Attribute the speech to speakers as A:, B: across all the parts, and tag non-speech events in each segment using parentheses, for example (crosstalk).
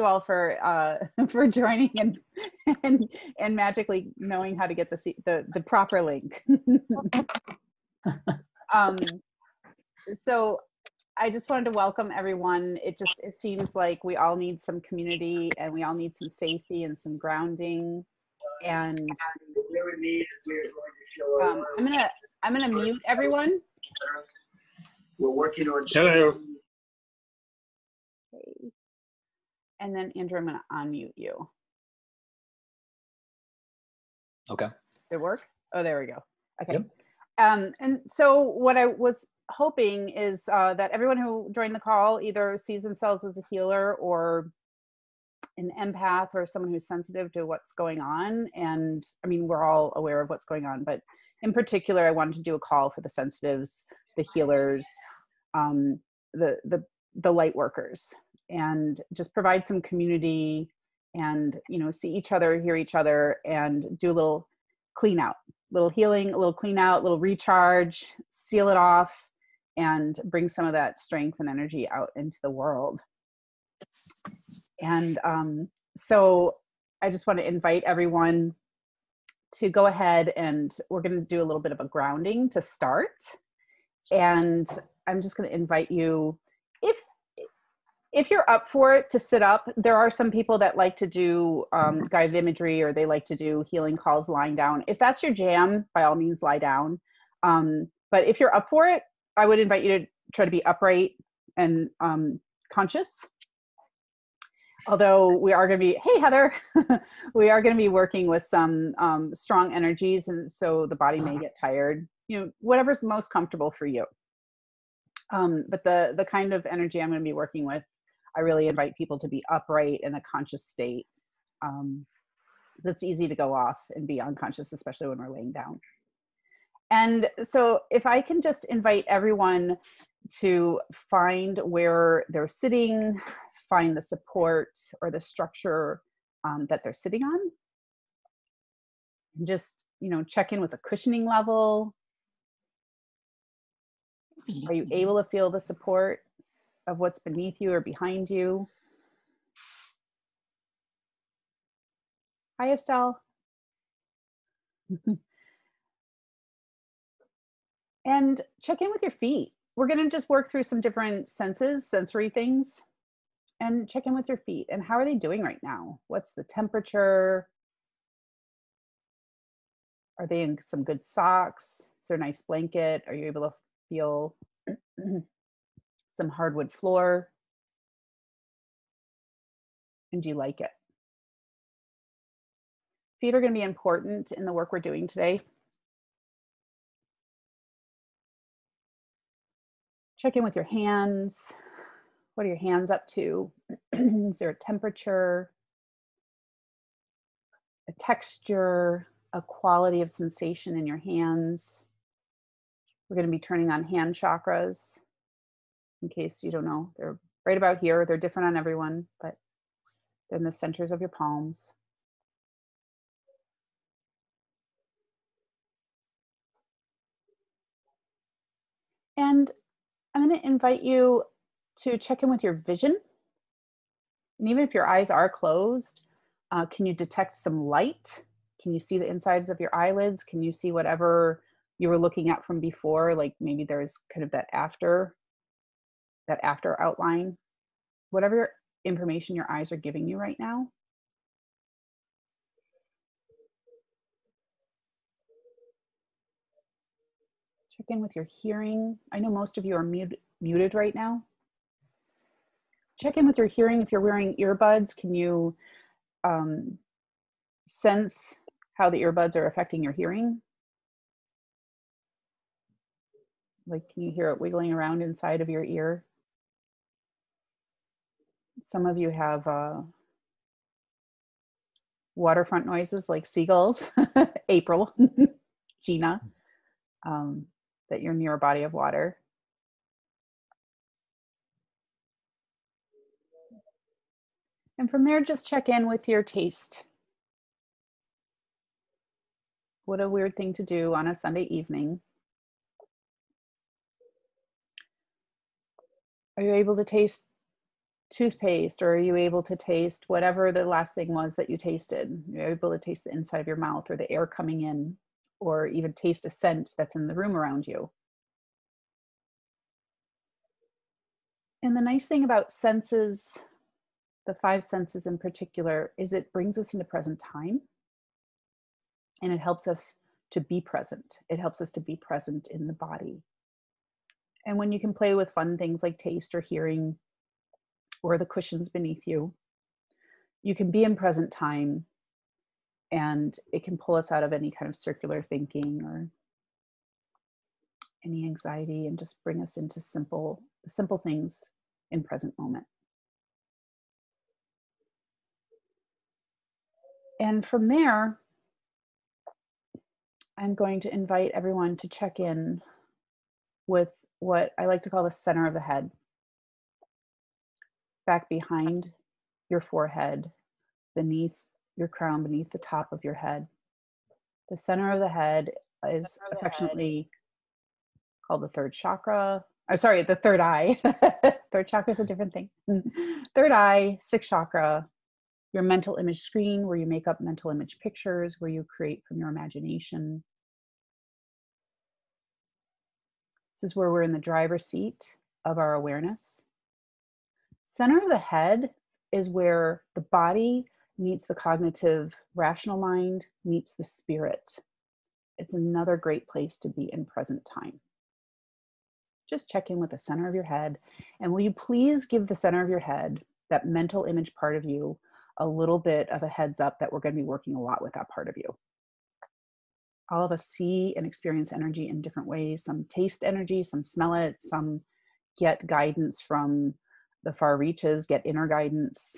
A: you all for uh, (laughs) for joining and and and magically knowing how to get the the the proper link. (laughs) um, so I just wanted to welcome everyone. It just it seems like we all need some community and we all need some safety and some grounding. And um, I'm gonna I'm gonna mute everyone.
B: We're working on.
C: Hello.
A: And then Andrew, I'm gonna unmute you.
D: Okay.
A: Did it work? Oh, there we go. Okay.
D: Yep.
A: Um, and so what I was hoping is uh, that everyone who joined the call either sees themselves as a healer or an empath or someone who's sensitive to what's going on. And I mean, we're all aware of what's going on, but in particular, I wanted to do a call for the sensitives, the healers, um, the the the light workers, and just provide some community and you know see each other, hear each other, and do a little clean out, little healing, a little clean out, little recharge, seal it off, and bring some of that strength and energy out into the world. And um, so I just want to invite everyone to go ahead and we're going to do a little bit of a grounding to start. And I'm just going to invite you if if you're up for it to sit up there are some people that like to do um, guided imagery or they like to do healing calls lying down. If that's your jam by all means lie down. Um, but if you're up for it i would invite you to try to be upright and um, conscious. Although we are going to be hey heather (laughs) we are going to be working with some um, strong energies and so the body may get tired. You know whatever's most comfortable for you. Um, but the the kind of energy i'm going to be working with i really invite people to be upright in a conscious state um, it's easy to go off and be unconscious especially when we're laying down and so if i can just invite everyone to find where they're sitting find the support or the structure um, that they're sitting on. And just, you know, check in with the cushioning level. Are you able to feel the support of what's beneath you or behind you? Hi, Estelle. (laughs) and check in with your feet. We're going to just work through some different senses, sensory things and check in with your feet and how are they doing right now what's the temperature are they in some good socks is there a nice blanket are you able to feel (clears throat) some hardwood floor. And do you like it? Feet are going to be important in the work we're doing today. Check in with your hands. What are your hands up to? (clears throat) Is there a temperature, a texture, a quality of sensation in your hands? We're going to be turning on hand chakras in case you don't know. They're right about here. They're different on everyone, but they're in the centers of your palms. And I'm going to invite you to check in with your vision. And even if your eyes are closed, uh, can you detect some light? Can you see the insides of your eyelids? Can you see whatever you were looking at from before? Like maybe there's kind of that after, that after outline. Whatever information your eyes are giving you right now. Check in with your hearing. I know most of you are mute, muted right now check in with your hearing. If you're wearing earbuds, can you um, sense how the earbuds are affecting your hearing? Like, can you hear it wiggling around inside of your ear? Some of you have uh, waterfront noises like seagulls, (laughs) April, (laughs) Gina, um, that you're near a body of water. And from there, just check in with your taste. What a weird thing to do on a Sunday evening. Are you able to taste toothpaste or are you able to taste whatever the last thing was that you tasted? You're able to taste the inside of your mouth or the air coming in or even taste a scent that's in the room around you. And the nice thing about senses the five senses in particular is it brings us into present time. And it helps us to be present. It helps us to be present in the body. And when you can play with fun things like taste or hearing or the cushions beneath you. You can be in present time and it can pull us out of any kind of circular thinking or any anxiety and just bring us into simple simple things in present moment. And from there, I'm going to invite everyone to check in with what I like to call the center of the head back behind your forehead, beneath your crown, beneath the top of your head. The center of the head is affectionately head. called the third chakra. I'm sorry, the third eye. (laughs) third chakra is a different thing. (laughs) third eye, sixth chakra, your mental image screen where you make up mental image pictures, where you create from your imagination. This is where we're in the driver's seat of our awareness center of the head is where the body meets the cognitive rational mind, meets the spirit. It's another great place to be in present time. Just check in with the center of your head. And will you please give the center of your head, that mental image part of you, a little bit of a heads up that we're going to be working a lot with that part of you. All of us see and experience energy in different ways. Some taste energy, some smell it, some get guidance from the far reaches, get inner guidance.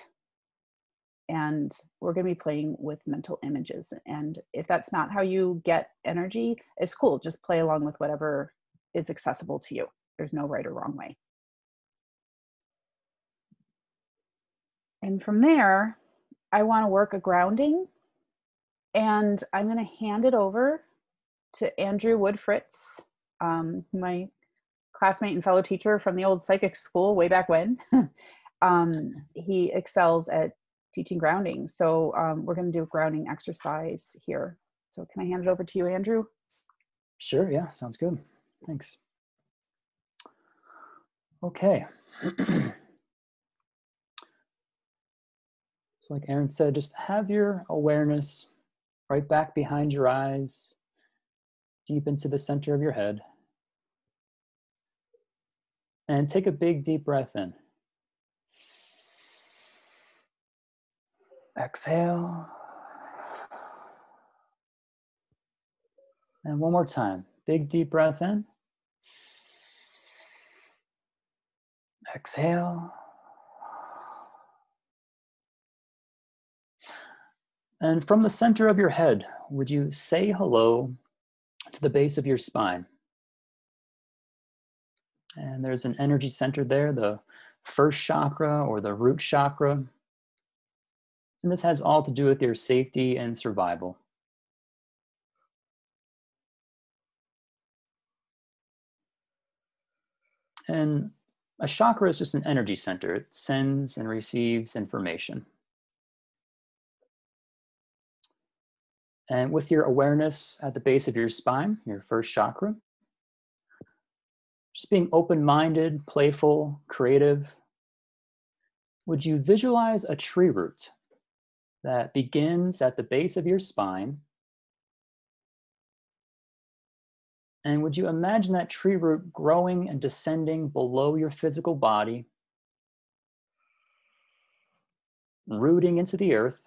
A: And we're going to be playing with mental images. And if that's not how you get energy, it's cool. Just play along with whatever is accessible to you. There's no right or wrong way. And from there, I want to work a grounding. And I'm going to hand it over to Andrew Wood Fritz, um, my classmate and fellow teacher from the old psychic school way back when. (laughs) um, he excels at teaching grounding. So um, we're going to do a grounding exercise here. So can I hand it over to you, Andrew?
C: Sure. Yeah. Sounds good. Thanks. Okay. (clears throat) so like Erin said, just have your awareness right back behind your eyes, deep into the center of your head. And take a big deep breath in. Exhale. And one more time. Big deep breath in. Exhale. And from the center of your head, would you say hello to the base of your spine? And there's an energy center there, the first chakra or the root chakra. And this has all to do with your safety and survival. And a chakra is just an energy center. It sends and receives information. And with your awareness at the base of your spine, your first chakra, just being open minded, playful, creative, would you visualize a tree root that begins at the base of your spine? And would you imagine that tree root growing and descending below your physical body, rooting into the earth?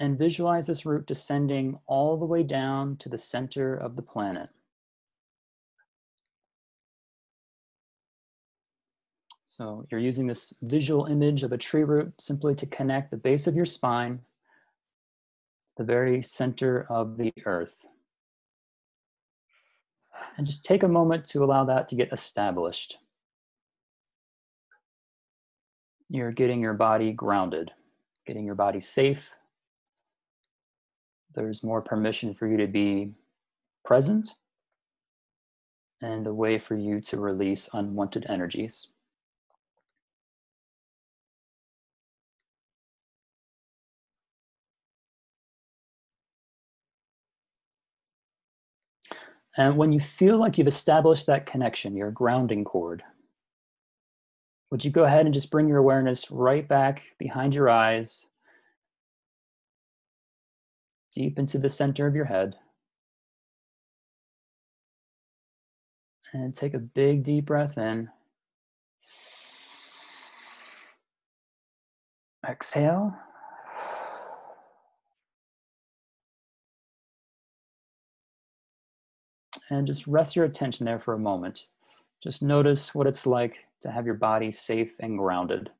C: And visualize this root descending all the way down to the center of the planet. So you're using this visual image of a tree root simply to connect the base of your spine to the very center of the earth. And just take a moment to allow that to get established. You're getting your body grounded, getting your body safe, there's more permission for you to be present and a way for you to release unwanted energies. And when you feel like you've established that connection, your grounding cord, would you go ahead and just bring your awareness right back behind your eyes, deep into the center of your head? And take a big deep breath in. Exhale. And just rest your attention there for a moment. Just notice what it's like to have your body safe and grounded.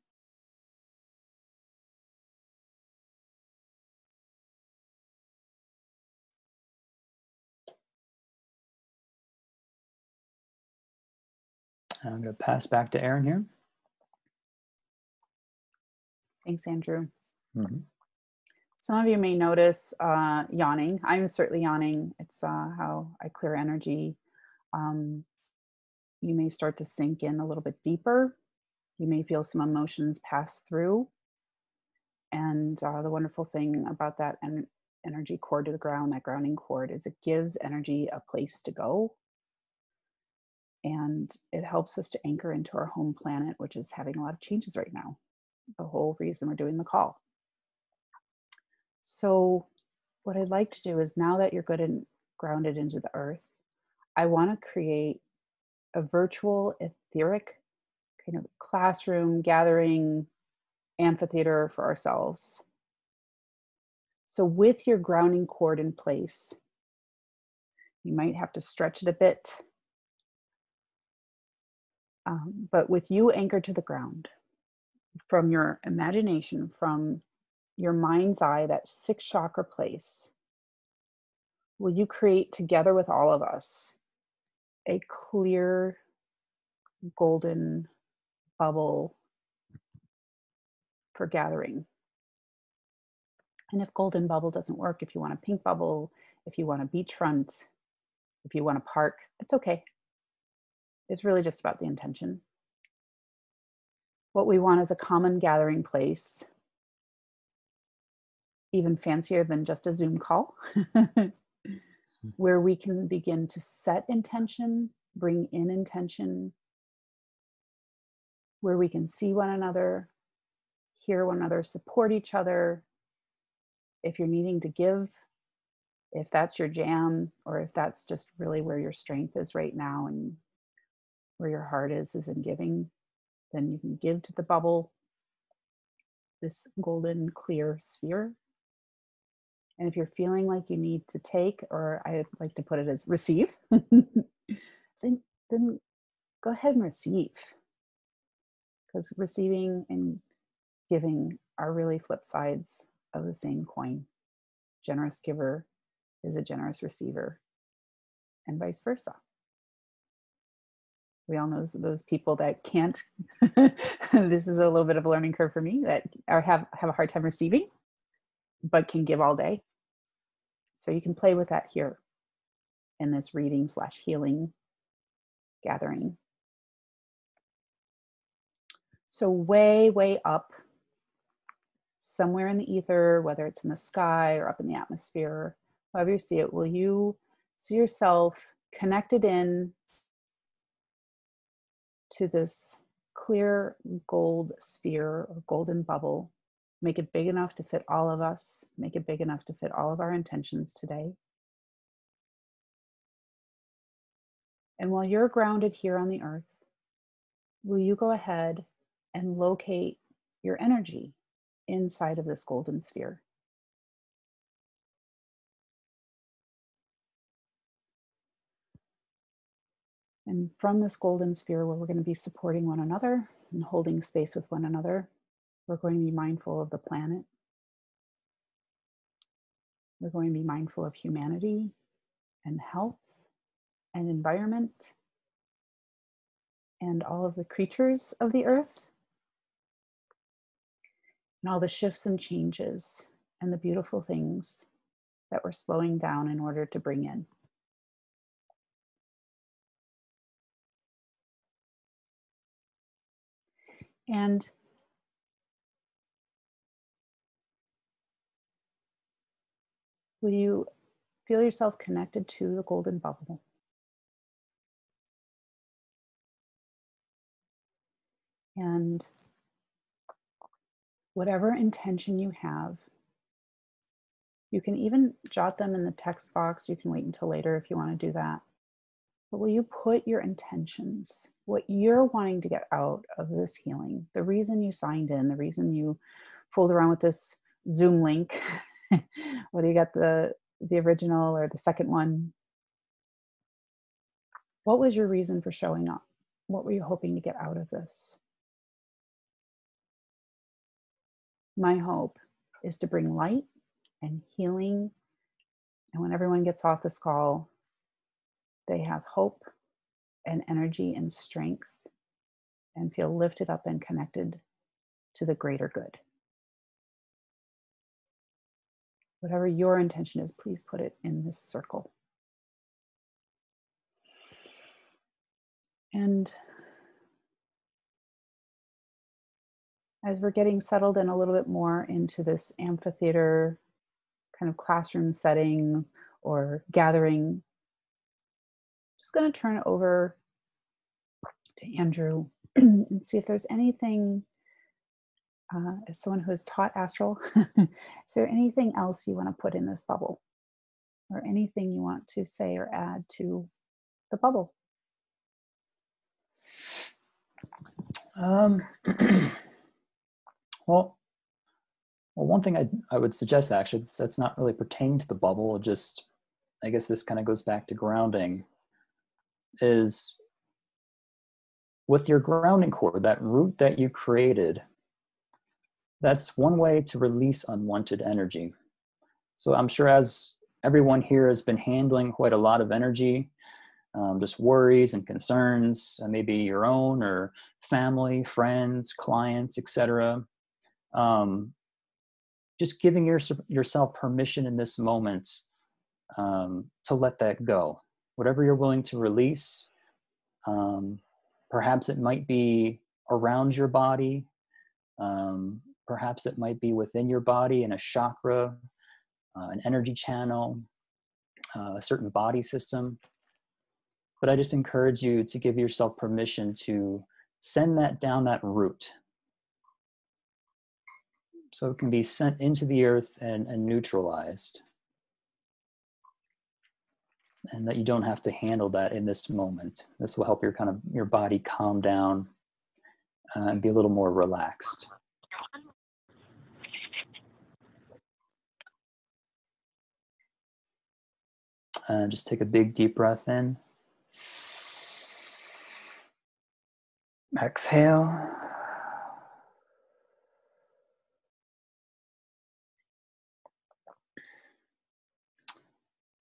C: I'm going to pass back to Erin here.
A: Thanks, Andrew.
C: Mhm.
A: Some of you may notice uh, yawning. I'm certainly yawning. It's uh, how I clear energy. Um, you may start to sink in a little bit deeper. You may feel some emotions pass through. And uh, the wonderful thing about that en- energy cord to the ground, that grounding cord, is it gives energy a place to go. And it helps us to anchor into our home planet, which is having a lot of changes right now. The whole reason we're doing the call. So, what I'd like to do is now that you're good and grounded into the earth, I want to create a virtual etheric kind of classroom gathering amphitheater for ourselves. So, with your grounding cord in place, you might have to stretch it a bit. Um, but with you anchored to the ground from your imagination, from your mind's eye, that six chakra place, will you create together with all of us a clear golden bubble for gathering? And if golden bubble doesn't work, if you want a pink bubble, if you want a beachfront, if you want a park, it's okay. It's really just about the intention. What we want is a common gathering place even fancier than just a Zoom call, (laughs) where we can begin to set intention, bring in intention, where we can see one another, hear one another, support each other. If you're needing to give, if that's your jam, or if that's just really where your strength is right now and where your heart is, is in giving, then you can give to the bubble, this golden clear sphere and if you're feeling like you need to take, or I like to put it as receive, (laughs) then, then go ahead and receive. Because receiving and giving are really flip sides of the same coin. Generous giver is a generous receiver, and vice versa. We all know those people that can't. (laughs) this is a little bit of a learning curve for me that are have have a hard time receiving, but can give all day. So you can play with that here in this reading slash healing gathering. So, way, way up, somewhere in the ether, whether it's in the sky or up in the atmosphere, however you see it, will you see yourself connected in to this clear gold sphere or golden bubble Make it big enough to fit all of us. Make it big enough to fit all of our intentions today. And while you're grounded here on the earth, will you go ahead and locate your energy inside of this golden sphere? And from this golden sphere, where we're going to be supporting one another and holding space with one another, we're going to be mindful of the planet. We're going to be mindful of humanity and health and environment and all of the creatures of the earth and all the shifts and changes and the beautiful things that we're slowing down in order to bring in. And will you feel yourself connected to the golden bubble? And whatever intention you have, you can even jot them in the text box. You can wait until later if you want to do that. But will you put your intentions, what you're wanting to get out of this healing, the reason you signed in, the reason you fooled around with this Zoom link, (laughs) whether you got the the original or the second one, what was your reason for showing up? What were you hoping to get out of this? My hope is to bring light and healing. And when everyone gets off this call, they have hope and energy and strength and feel lifted up and connected to the greater good. Whatever your intention is, please put it in this circle. And as we're getting settled in a little bit more into this amphitheater kind of classroom setting or gathering, just going to turn it over to Andrew (clears throat) and see if there's anything, uh, as someone who has taught astral, (laughs) is there anything else you want to put in this bubble or anything you want to say or add to the bubble?
C: Um, (clears throat) well, well, one thing I I would suggest actually that's not really pertaining to the bubble. Just I guess this kind of goes back to grounding. Is with your grounding cord, that root that you created. That's one way to release unwanted energy. So I'm sure as everyone here has been handling quite a lot of energy, um, just worries and concerns, uh, maybe your own or family, friends, clients, etc. Um, just giving your, yourself permission in this moment um, to let that go. Whatever you're willing to release, um, perhaps it might be around your body, um, perhaps it might be within your body in a chakra, uh, an energy channel, uh, a certain body system. But I just encourage you to give yourself permission to send that down that route so it can be sent into the earth and, and neutralized. And that you don't have to handle that in this moment. This will help your kind of your body calm down uh, and be a little more relaxed. Uh, just take a big deep breath in. Exhale.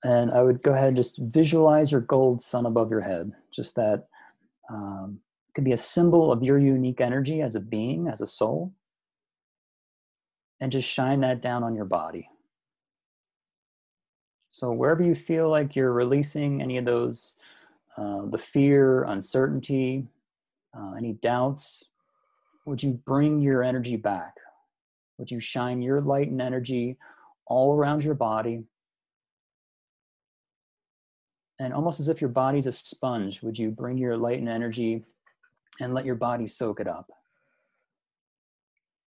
C: And I would go ahead and just visualize your gold sun above your head. Just that um, could be a symbol of your unique energy as a being, as a soul. And just shine that down on your body. So wherever you feel like you're releasing any of those, uh, the fear, uncertainty, uh, any doubts, would you bring your energy back? Would you shine your light and energy all around your body? And almost as if your body's a sponge, would you bring your light and energy and let your body soak it up?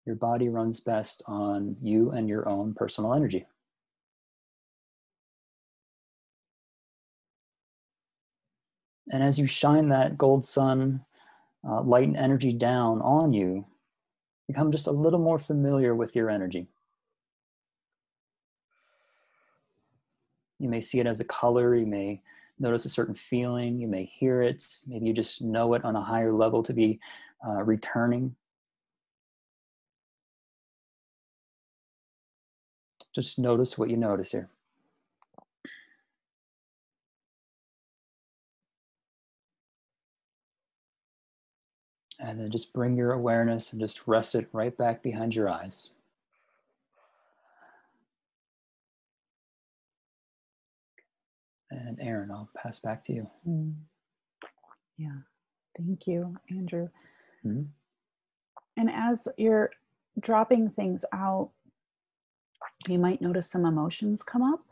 C: Your body runs best on you and your own personal energy. And as you shine that gold sun uh, light and energy down on you, become just a little more familiar with your energy. You may see it as a color, you may notice a certain feeling, you may hear it, maybe you just know it on a higher level to be uh, returning. Just notice what you notice here. And then just bring your awareness and just rest it right back behind your eyes. And Erin, I'll pass back to you.
A: Mm. Yeah, thank you, Andrew. Mm-hmm. And as you're dropping things out, you might notice some emotions come up.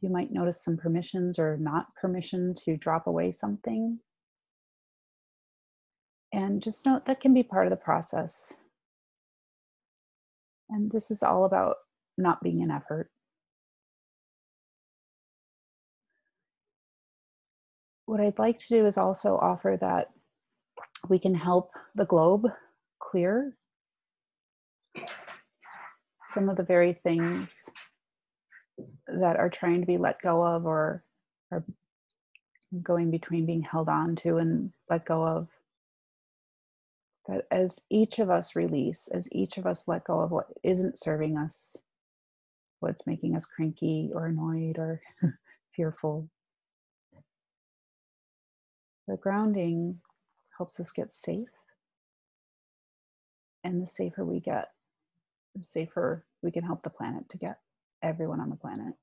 A: You might notice some permissions or not permission to drop away something. And just note that can be part of the process. And this is all about not being an effort. What I'd like to do is also offer that we can help the globe clear some of the very things that are trying to be let go of or are going between being held on to and let go of. That as each of us release, as each of us let go of what isn't serving us, what's making us cranky or annoyed or (laughs) fearful, the grounding helps us get safe. And the safer we get, the safer we can help the planet to get, everyone on the planet,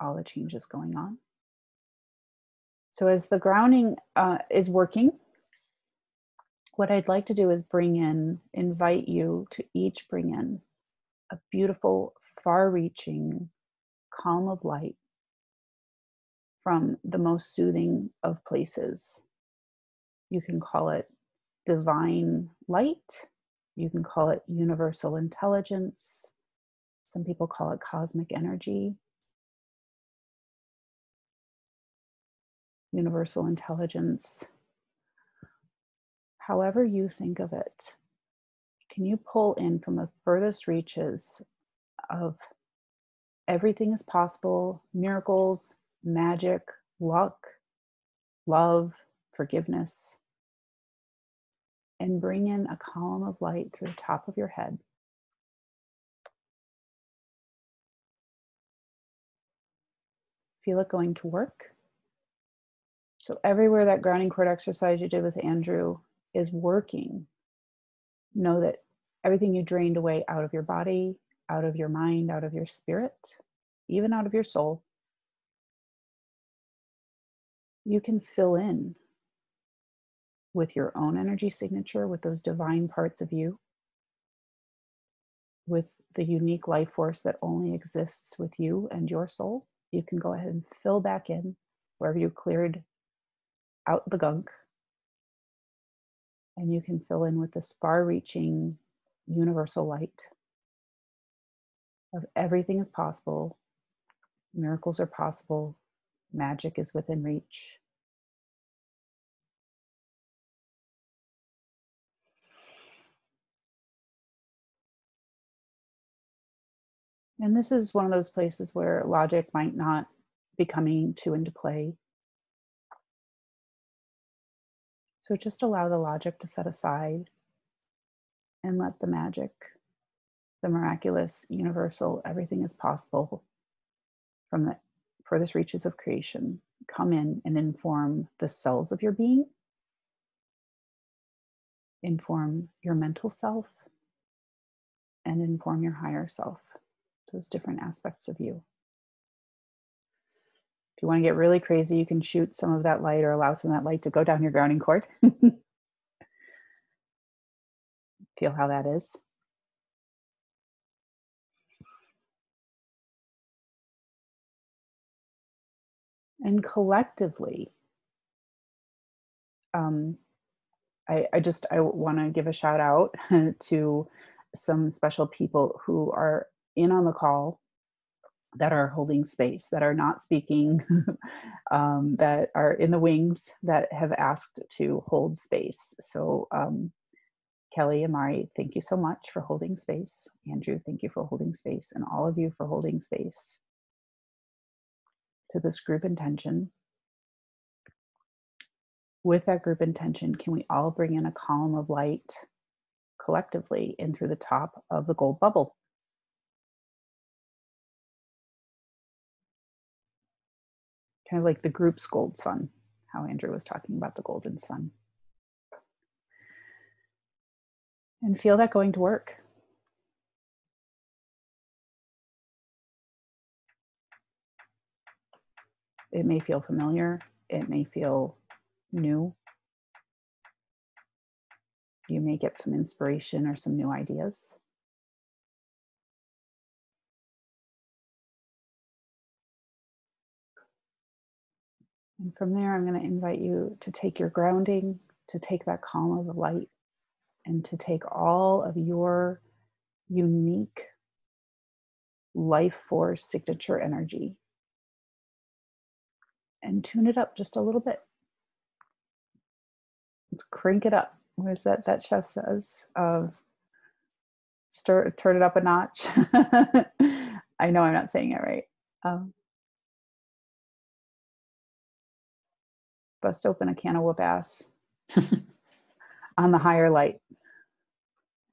A: all the changes going on. So, as the grounding uh, is working, what I'd like to do is bring in, invite you to each bring in a beautiful, far reaching calm of light from the most soothing of places. You can call it divine light, you can call it universal intelligence, some people call it cosmic energy. Universal intelligence. However you think of it, can you pull in from the furthest reaches of everything is possible, miracles, magic, luck, love, forgiveness, and bring in a column of light through the top of your head. Feel it going to work. So, everywhere that grounding cord exercise you did with Andrew is working, know that everything you drained away out of your body, out of your mind, out of your spirit, even out of your soul, you can fill in with your own energy signature, with those divine parts of you, with the unique life force that only exists with you and your soul. You can go ahead and fill back in wherever you cleared out the gunk and you can fill in with this far reaching universal light of everything is possible, miracles are possible, magic is within reach. And this is one of those places where logic might not be coming to into play. So just allow the logic to set aside and let the magic, the miraculous, universal, everything is possible from the furthest reaches of creation come in and inform the cells of your being, inform your mental self, and inform your higher self, those different aspects of you. If you want to get really crazy, you can shoot some of that light or allow some of that light to go down your grounding cord. (laughs) Feel how that is. And collectively, um, I, I just I want to give a shout out (laughs) to some special people who are in on the call that are holding space, that are not speaking, (laughs) um, that are in the wings, that have asked to hold space. So, um, Kelly Amari, thank you so much for holding space. Andrew, thank you for holding space, and all of you for holding space to this group intention. With that group intention, can we all bring in a column of light collectively in through the top of the gold bubble? Kind of like the group's gold sun, how Andrew was talking about the golden sun. And feel that going to work. It may feel familiar, it may feel new. you may get some inspiration or some new ideas. And from there, I'm going to invite you to take your grounding, to take that calm of the light, and to take all of your unique life force signature energy and tune it up just a little bit. Let's crank it up. What is that that chef says? Of stir, turn it up a notch. (laughs) I know I'm not saying it right. Um, bust open a can of whoop ass (laughs) on the higher light.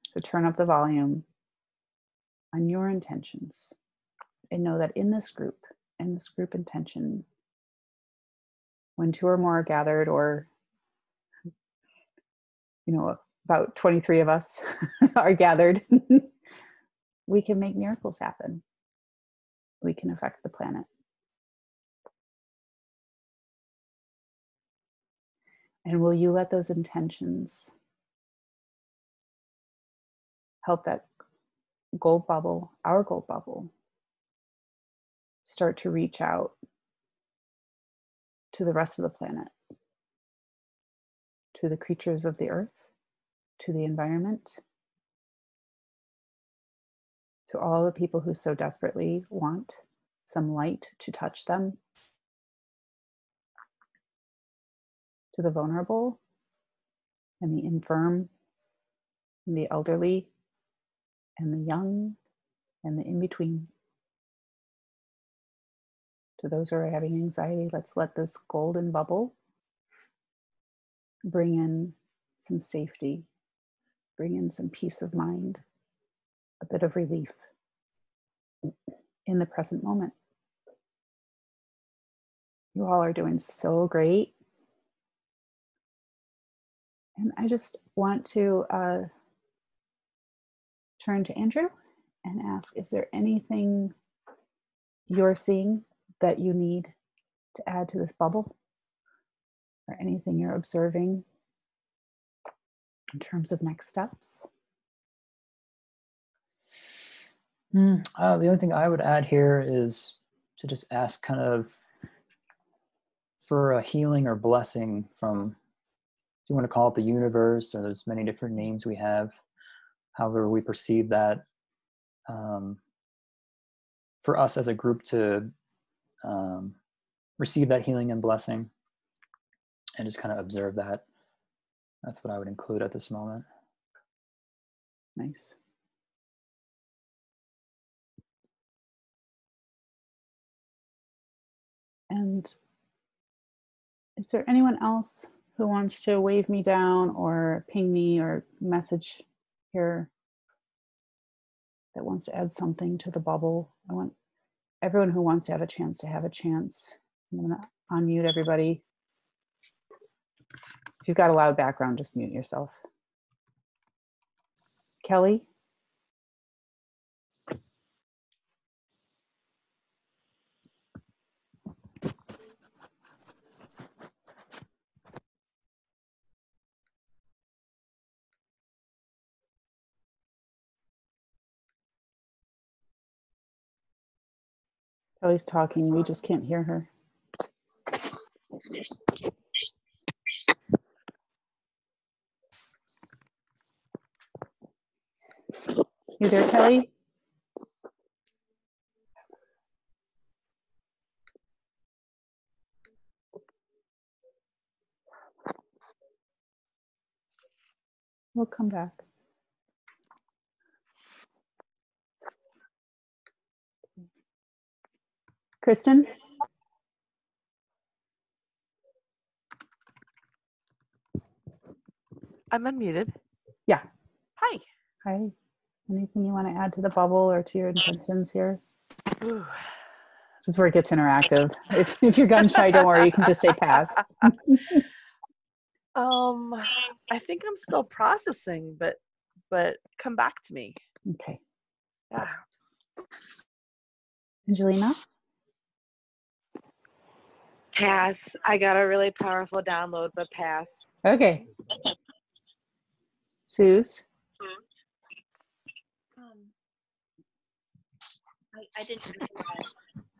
A: So turn up the volume on your intentions and know that in this group, in this group intention, when two or more are gathered, or you know, about 23 of us (laughs) are gathered, (laughs) we can make miracles happen. We can affect the planet. And will you let those intentions help that gold bubble, our gold bubble, start to reach out to the rest of the planet, to the creatures of the earth, to the environment, to all the people who so desperately want some light to touch them, to the vulnerable and the infirm and the elderly and the young and the in between. To those who are having anxiety, let's let this golden bubble bring in some safety, bring in some peace of mind, a bit of relief in the present moment. You all are doing so great. And I just want to uh, turn to Andrew and ask Is there anything you're seeing that you need to add to this bubble? Or anything you're observing in terms of next steps?
C: Mm, uh, the only thing I would add here is to just ask kind of for a healing or blessing from if you want to call it the universe or there's many different names we have however we perceive that um, for us as a group to um, receive that healing and blessing and just kind of observe that that's what i would include at this moment
A: Nice. And is there anyone else who wants to wave me down or ping me or message here that wants to add something to the bubble? I want everyone who wants to have a chance to have a chance. I'm going to unmute everybody. If you've got a loud background, just mute yourself. Kelly? Kelly's talking, we just can't hear her. You there, Kelly? We'll come back. Kristin?
D: I'm unmuted.
A: Yeah.
D: Hi.
A: Hi. Anything you want to add to the bubble or to your intentions here?
D: Ooh.
A: This is where it gets interactive. If, if you're gun shy, don't worry, you can just say pass. (laughs)
D: Um, I think I'm still processing, but but come back to me.
A: Okay.
D: Yeah.
A: Angelina?
E: Pass. I got a really powerful download, but pass.
A: Okay. Suze?
E: Um, I, I didn't realize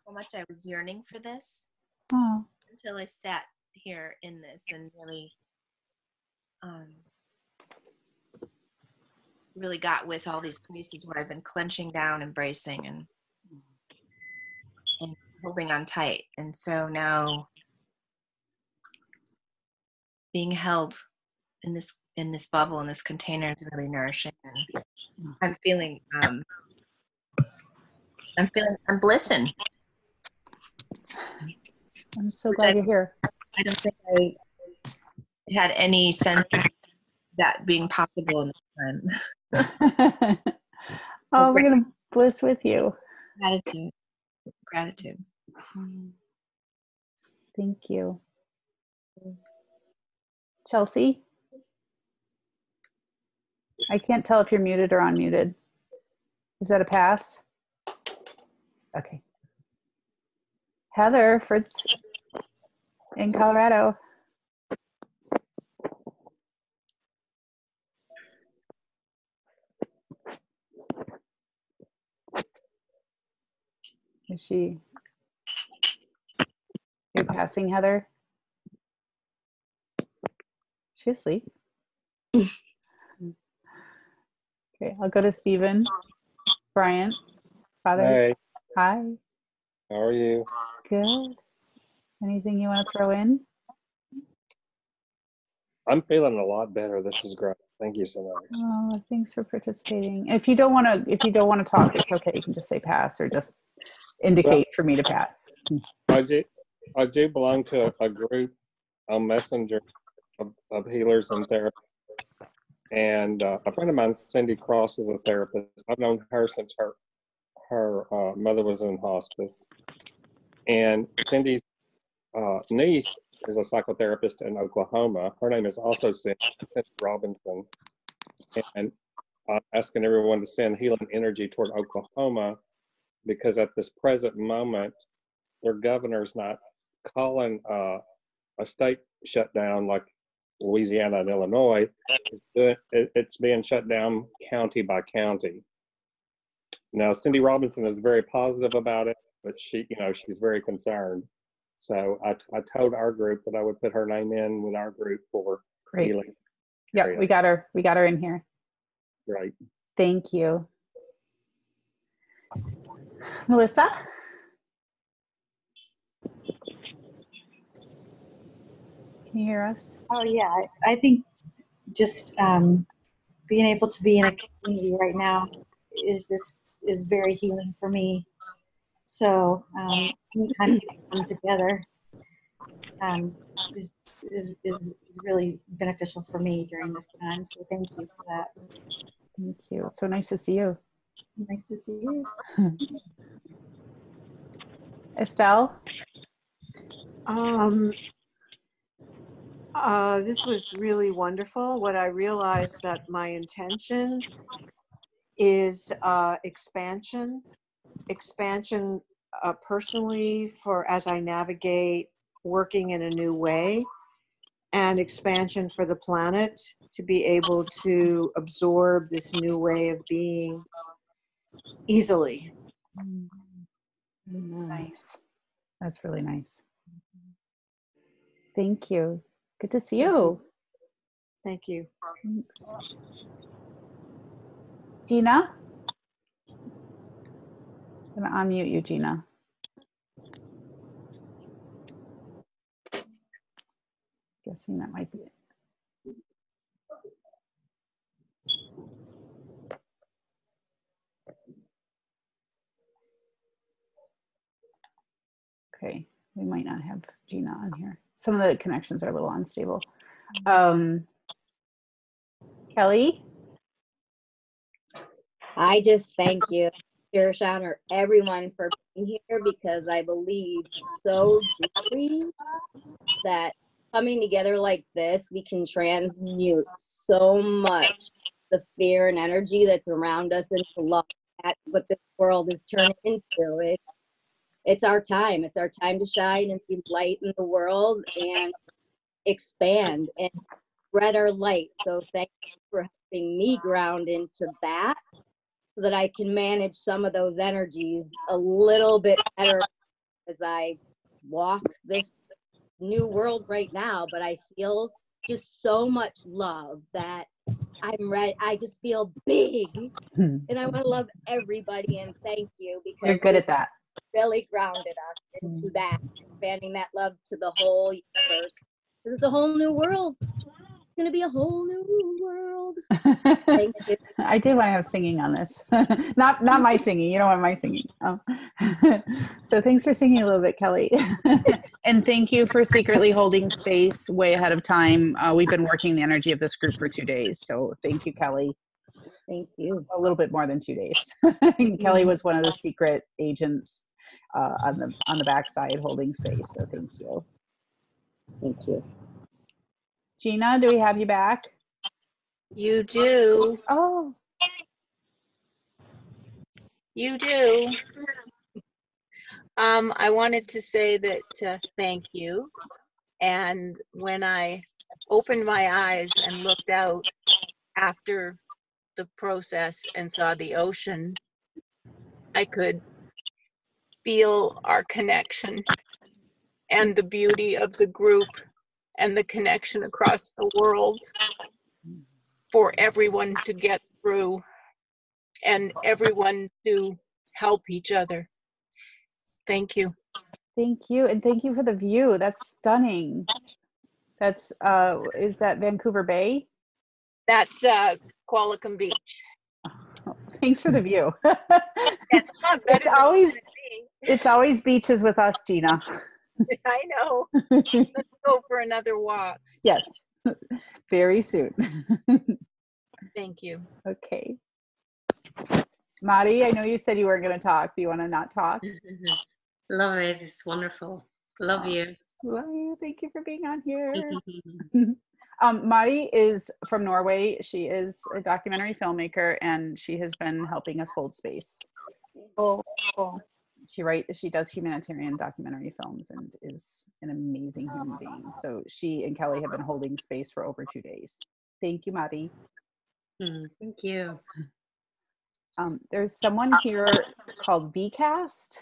E: how much I was yearning for this
A: Oh,
E: until I sat here in this and really, um, really got with all these places where I've been clenching down, embracing, and and holding on tight. And so now, being held in this in this bubble in this container is really nourishing, and I'm feeling um, I'm feeling I'm blissing.
A: I'm so
E: Which
A: glad
E: I-
A: you're here.
E: I don't think I had any sense of that being possible in this time. (laughs)
A: oh, we're going to bliss with you.
E: Gratitude. Gratitude. (sighs)
A: Thank you. Chelsea? I can't tell if you're muted or unmuted. Is that a pass? Okay. Heather Fritz in Colorado. Is she? You're passing, Heather? She asleep? (laughs) okay, I'll go to Stephen. Brian. Father.
F: Hey,
A: Hi.
F: how are you?
A: Good. Anything you want to throw in?
F: I'm feeling a lot better. This is great. Thank you so much.
A: Oh, thanks for participating. If you don't want to, if you don't want to talk, it's okay. You can just say pass or just indicate for me to pass.
F: I do, I do belong to a, group, a messenger of, of healers and therapists. And uh, a friend of mine, Cindy Cross, is a therapist. I've known her since her her uh, mother was in hospice. And Cindy's uh, niece is a psychotherapist in Oklahoma. Her name is also Cindy, Cindy Robinson. And I'm asking everyone to send healing energy toward Oklahoma because at this present moment, their governor's not calling uh, a state shutdown like Louisiana and Illinois. It's, doing- it's being shut down county by county. Now, Cindy Robinson is very positive about it, but she, you know, she's very concerned. So I, I told our group that I would put her name in with our group for
A: Great.
F: healing.
A: Yeah, we got her. We got her in here.
F: Right.
A: Thank you. Melissa? Can you hear us?
G: Oh yeah, I, I think just um, being able to be in a community right now is just is very healing for me. So um, anytime we come together um, is, is is is really beneficial for me during this time. So thank you for that.
A: Thank you. It's so nice to see you.
G: Nice to see you. (laughs)
A: Estelle?
H: Um, uh, this was really wonderful. What I realized that my intention is uh, expansion, expansion uh, personally for as I navigate working in a new way, and expansion for the planet to be able to absorb this new way of being easily.
A: Nice. That's really nice. Thank you. Good to see you.
H: Thank you.
A: Gina? I'm gonna unmute you, Gina. Guessing that might be it. Okay, we might not have Gina on here. Some of the connections are a little unstable. Um, Kelly?
I: I just thank you, Kirshan, or everyone for being here because I believe so deeply that coming together like this, we can transmute so much the fear and energy that's around us into love. That's what this world is turning into. It, it's our time. It's our time to shine and be light in the world and expand and spread our light. So thank you for helping me ground into that so that I can manage some of those energies a little bit better as I walk this new world right now. But I feel just so much love that I'm ready. I just feel big hmm. and I want to love everybody and thank you because
A: You're good at that.
I: Really grounded us into that, expanding that love to the whole universe. 'Cause it's a whole new world. It's gonna be a whole new world. (laughs)
A: I did want to have singing on this. (laughs) not not my singing. You don't want my singing. Um, (laughs) so thanks for singing a little bit, Kelly. and thank you for secretly holding space way ahead of time. Uh, we've been working the energy of this group for two days. So thank you, Kelly.
I: Thank you.
A: A little bit more than two days. Kelly was one of the secret agents uh, on the on the backside holding space. So thank you.
I: Thank you.
A: Gina, do we have you back?
J: You do.
A: Oh,
J: You do. Um, I wanted to say that uh, thank you. And when I opened my eyes and looked out after the process and saw the ocean, I could feel our connection and the beauty of the group and the connection across the world for everyone to get through and everyone to help each other. Thank you.
A: Thank you, and thank you for the view. That's stunning. That's uh, is that Vancouver Bay?
J: That's uh, Qualicum Beach. (laughs)
A: Thanks for the view. (laughs)
J: It's not
A: it's always. It's always beaches with us, Gina. (laughs)
J: I know. (laughs) Let's go for another walk.
A: yes, very soon.
J: Thank you.
A: okay, Mari, I know you said you weren't going to talk. Do you want to not talk?
K: Love it. It's wonderful. Love you.
A: Love you. Thank you for being on here. (laughs) um, Mari is from Norway. She is a documentary filmmaker, and she has been helping us hold space.
I: Oh, cool.
A: She write she does humanitarian documentary films and is an amazing human being so she and kelly have been holding space for over two days thank you Mari.
K: Mm, Thank you.
A: um, there's someone here called vcast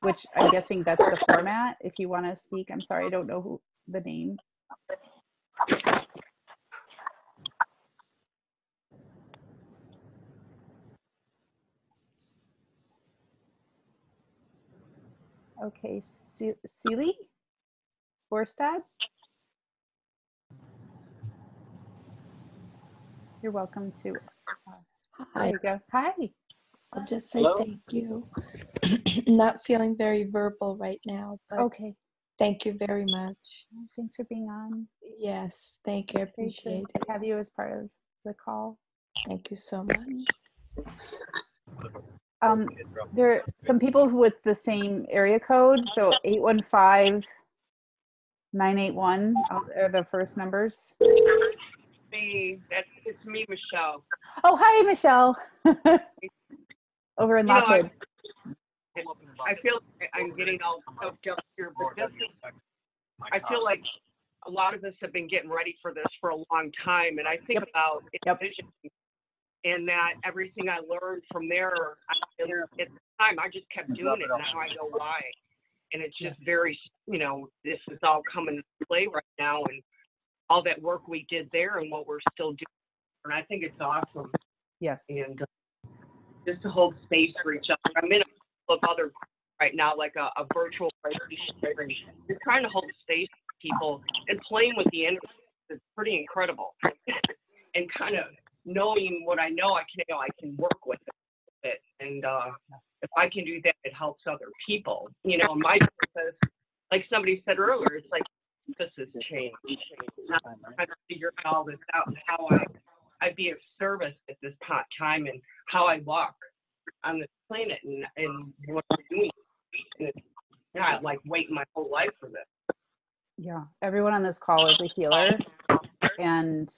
A: which i'm guessing that's the format if you want to speak i'm sorry i don't know who the name okay Ce- Celie Borstad you're welcome to uh, there
L: Hi,
A: you go hi
L: I'll just say
B: Hello?
L: thank you. (clears throat) Not feeling very verbal right now, but
A: okay
L: thank you very much.
A: thanks for being on
L: Yes, thank you. I
A: to
L: appreciate it.
A: have you as part of the call.
L: Thank you so much.
A: Um, there are some people with the same area code, so 815 981 are the first numbers.
M: Me, that's it's me, Michelle.
A: Oh, hi, Michelle. (laughs) Over in
M: You know, I- I feel like I'm getting all choked up here, but this is, I feel like a lot of us have been getting ready for this for a long time, and I think about
A: Yep.
M: And that everything I learned from there, I, at the time, I just kept doing it, now I know why. And it's just very, you know, this is all coming to play right now, and all that work we did there and what we're still doing. And I think it's awesome.
A: Yes.
M: and uh, just to hold space for each other. I'm in a couple of other right now, like a, a virtual and just trying to hold space for people and playing with the energy is pretty incredible. (laughs) and kind of knowing what I know, I can you know, I can work with it. And uh, if I can do that, it helps other people. You know, my purpose, like somebody said earlier, it's like this has changed. I'm trying to figure all this out and how I I be of service at this time and how I walk on this planet and, and what I'm doing. And it's, yeah, like waiting my whole life for this.
A: Yeah. Everyone on this call is a healer. And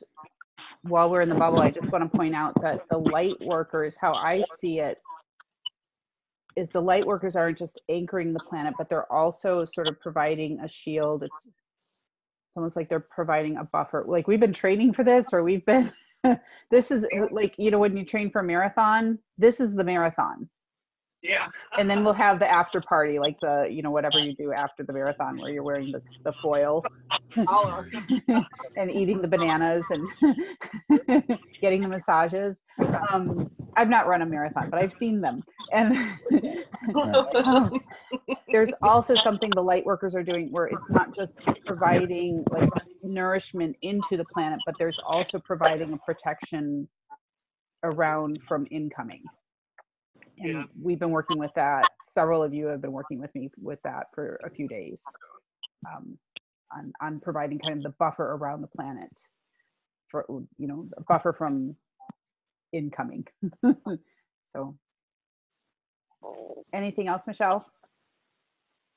A: while we're in the bubble, I just want to point out that the light workers, how I see it, is the light workers aren't just anchoring the planet, but they're also sort of providing a shield. It's it's almost like they're providing a buffer. Like we've been training for this, or we've been (laughs) this is like you know when you train for a marathon. This is the marathon,
M: Yeah.
A: and then we'll have the after party, like the you know whatever you do after the marathon, where you're wearing the, the foil (laughs) and eating the bananas and (laughs) getting the massages. Um, I've not run a marathon, but I've seen them. And (laughs) there's also something the light workers are doing where it's not just providing like nourishment into the planet, but there's also providing a protection around from incoming. And
M: Yeah.
A: we've been working with that. Several of you have been working with me with that for a few days. Um, on, on providing kind of the buffer around the planet for you know a buffer from incoming (laughs) so anything else michelle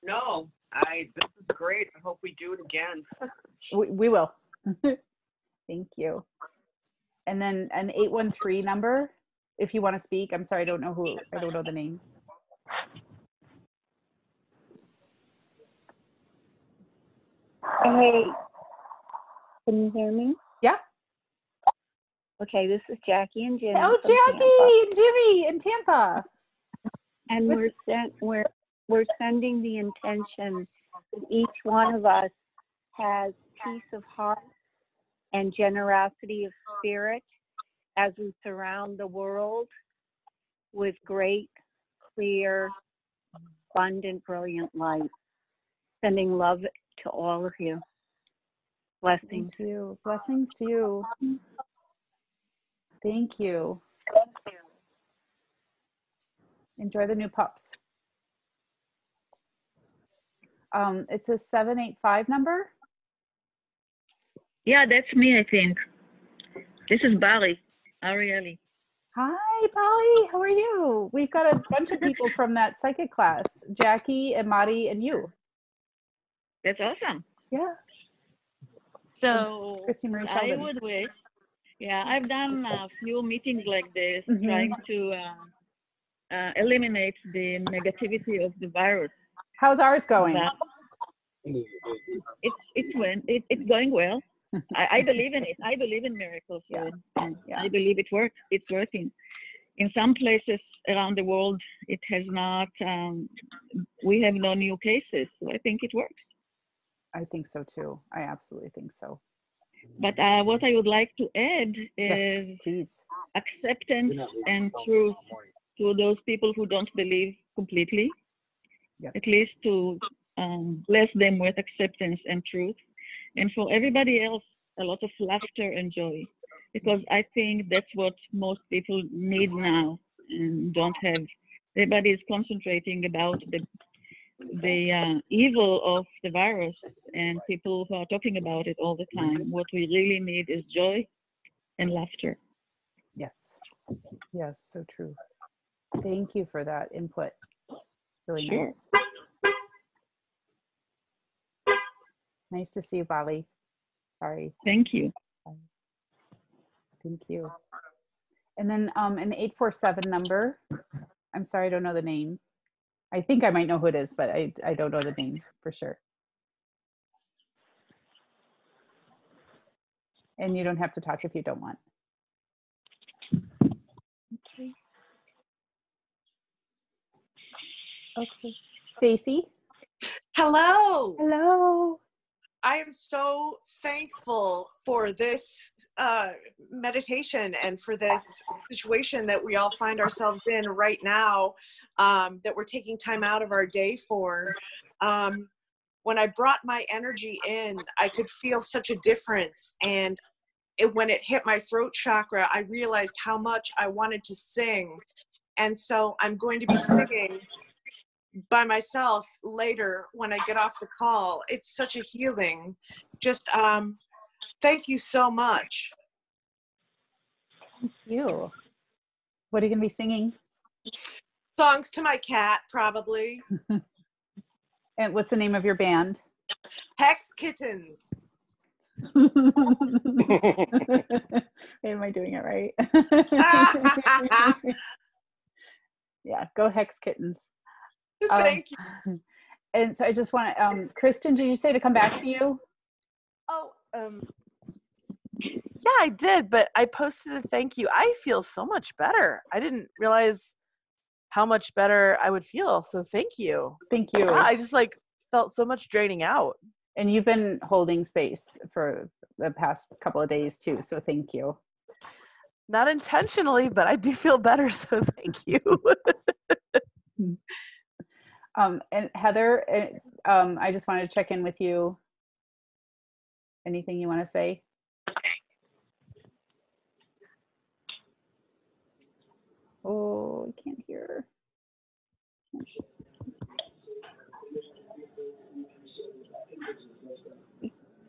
M: no, I. This is great. I hope we do it again. (laughs)
A: we, we will (laughs) thank you and then an 813 number if you want to speak i'm sorry i don't know who i don't know the name
N: Hey, can you hear me?
A: Yeah.
N: Okay, this is Jackie and Jimmy.
A: oh
N: from
A: jackie and jimmy in tampa
N: And
A: With-
N: we're sent we're we're sending the intention that each one of us has peace of heart and generosity of spirit as we surround the world with great, clear, abundant, brilliant light. Sending love to all of you. Blessings.
A: thank you blessings to you thank you Thank you. enjoy the new pups um it's a 785 number
N: Yeah, that's me, I think. This is Barry, Arieli.
A: Hi, Polly. How are you? We've got a bunch of people (laughs) from that psychic class Jackie and Mari and you.
N: That's awesome.
A: Yeah.
N: So I would wish. Yeah, I've done a few meetings like this,
A: Mhm.
N: trying to uh, uh, eliminate the negativity of the virus.
A: How's ours going?
N: But it's it's when it, it's going well. I, I believe in it. I believe in miracles.
A: Yeah.
N: and
A: Yeah.
N: I believe it works. It's working. In some places around the world, it has not. Um, we have no new cases, so I think it works.
A: I think so too. I absolutely think so.
N: But uh, what I would like to add is
A: please.
N: acceptance and truth to those people who don't believe completely.
A: Yes.
N: At least to um, bless them with acceptance and truth. And for everybody else, a lot of laughter and joy. Because I think that's what most people need now and don't have. Everybody is concentrating about the the uh, evil of the virus and people who are talking about it all the time. What we really need is joy and laughter.
A: Yes. Yes, so true. Thank you for that input. It's really
N: Sure.
A: nice. Nice to see you, Bali. Sorry.
N: Thank you.
A: Thank you. And then um, an 847 number. I'm sorry, I don't know the name. I think I might know who it is, but I, I don't know the name for sure. And you don't have to talk if you don't want.
N: Okay.
A: Okay. Stacy?
O: Hello.
A: Hello.
O: I am so thankful for this uh, meditation and for this situation that we all find ourselves in right now um, that we're taking time out of our day for. Um, when I brought my energy in, I could feel such a difference. And it, when it hit my throat chakra, I realized how much I wanted to sing. And so I'm going to be singing by myself later when I get off the call. It's such a healing. Just um, thank you so much.
A: Thank you. What are you going to be singing?
O: Songs to my cat, probably. (laughs)
A: And what's the name of your band?
O: Hex Kittens. (laughs)
A: Am I doing it right? (laughs) yeah, go Hex Kittens. Um, (laughs)
O: Thank
A: you. (laughs) And so I just want to, um, Kristin, did you say to come back to you?
D: Oh, um, Yeah, I did, but I posted a thank you. I feel so much better. I didn't realize how much better I would feel. So thank you.
A: Thank you.
D: Wow, I just like felt so much draining out.
A: And you've been holding space for the past couple of days too. So thank you.
D: Not intentionally, but I do feel better. (laughs) So thank you.
A: Um, and Heather, um, I just wanted to check in with you. Anything you want to say? Oh, I can't hear.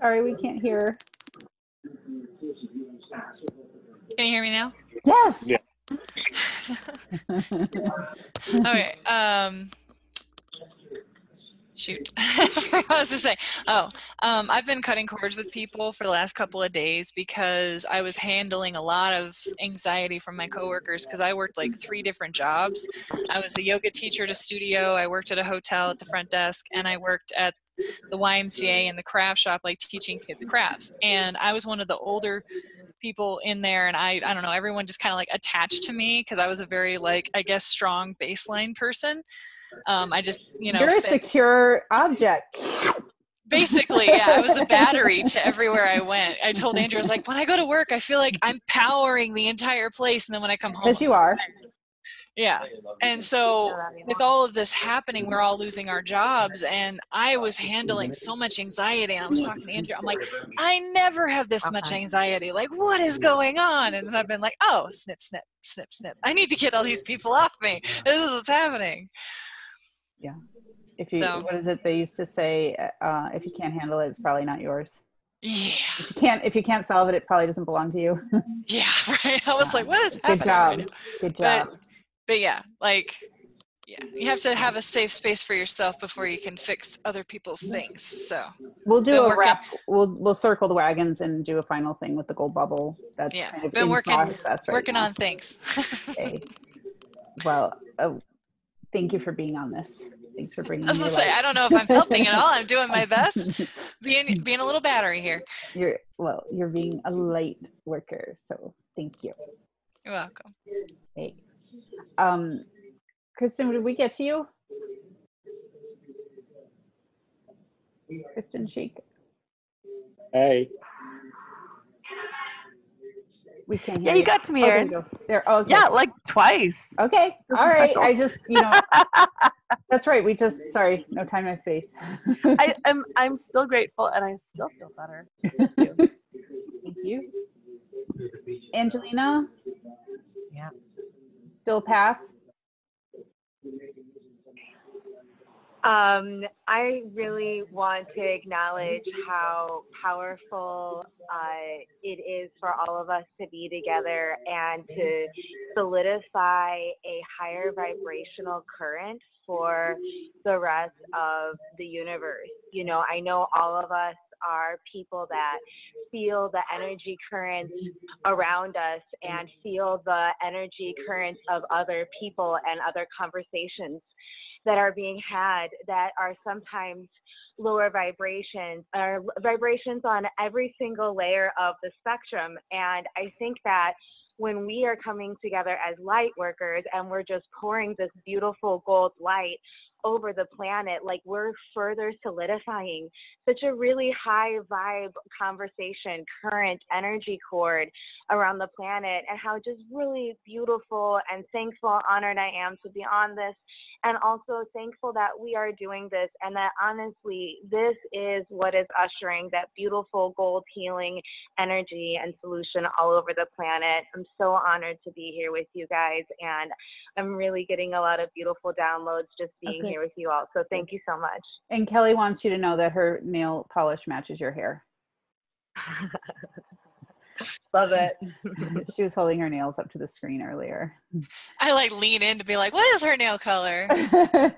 A: Sorry, we can't hear.
P: Can you hear me now?
A: Yes.
F: Yeah. (laughs)
P: okay. Um, shoot. (laughs) I was to say. Oh, um, I've been cutting cords with people for the last couple of days because I was handling a lot of anxiety from my coworkers because I worked like three different jobs. I was a yoga teacher at a studio. I worked at a hotel at the front desk, and I worked at the YMCA and the craft shop, like teaching kids crafts. And I was one of the older people in there and I I don't know everyone just kind of like attached to me because I was a very like I guess strong baseline person. Um, I just you know
A: You're a
P: fit-
A: secure object.
P: basically yeah I was a (laughs) battery to everywhere I went. I told Andrew I was like when I go to work I feel like I'm powering the entire place and then when I come home
A: As you are.
P: tired. Yeah. And so with all of this happening, we're all losing our jobs. And I was handling so much anxiety. And I was talking to Andrew. I'm like, I never have this much anxiety. Like, what is going on? And then I've been like, oh, snip, snip, snip, snip. I need to get all these people off me. This is what's happening.
A: Yeah. If you,
P: So-
A: what is it they used to say? Uh, if you can't handle it, it's probably not yours.
P: Yeah.
A: If you can't, if you can't solve it, it probably doesn't belong to you. (laughs)
P: Yeah, right. I was like, what is
A: Good
P: happening?
A: job.
P: right?
A: Good job.
P: but yeah, like, yeah, you have to have a safe space for yourself before you can fix other people's things. So
A: We'll do
P: been
A: a
P: working-
A: wrap. We'll we'll circle the wagons and do a final thing with the gold bubble. That's
P: yeah,
A: kind of
P: been
A: in
P: working
A: right
P: working
A: now.
P: on things. (laughs)
A: Okay. Well, uh, thank you for being on this. Thanks for bringing.
P: I was gonna say,
A: light.
P: I don't know if I'm helping at all. I'm doing my best, (laughs) being being a little battery here.
A: You're well. You're being a light worker, so thank you.
P: You're welcome.
A: Hey, um, Kristin, did we get to you? Kristin Sheikh,
F: Hey.
A: We can't hear
D: Yeah, you got to me,
A: Oh, there
D: Erin.
A: you go. There. Oh, okay.
D: Yeah, like twice.
A: Okay.
D: This
A: All
D: is
A: right.
D: special.
A: I just, you know, (laughs) that's right. We just, sorry, no time, no space.
D: I, I'm I'm still grateful and I still feel better.
A: Thank you. Thank you. Angelina?
D: Yeah.
A: Still pass?
Q: Um, I really want to acknowledge how powerful uh, it is for all of us to be together and to solidify a higher vibrational current for the rest of the universe. You know, I know all of us are people that feel the energy currents around us and feel the energy currents of other people and other conversations that are being had that are sometimes lower vibrations or vibrations on every single layer of the spectrum. And i think that when we are coming together as light workers and we're just pouring this beautiful gold light over the planet like we're further solidifying such a really high vibe conversation current energy cord around the planet and how just really beautiful and thankful honored i am to be on this and also thankful that we are doing this and that honestly this is what is ushering that beautiful gold healing energy and solution all over the planet i'm so honored to be here with you guys and i'm really getting a lot of beautiful downloads just being
A: Okay.
Q: Here with you all so thank you so much
A: And Kelly wants you to know that her nail polish matches your hair. (laughs)
Q: love it (laughs)
A: she was holding her nails up to the screen earlier.
P: I like lean in to be like, what is her nail color? (laughs)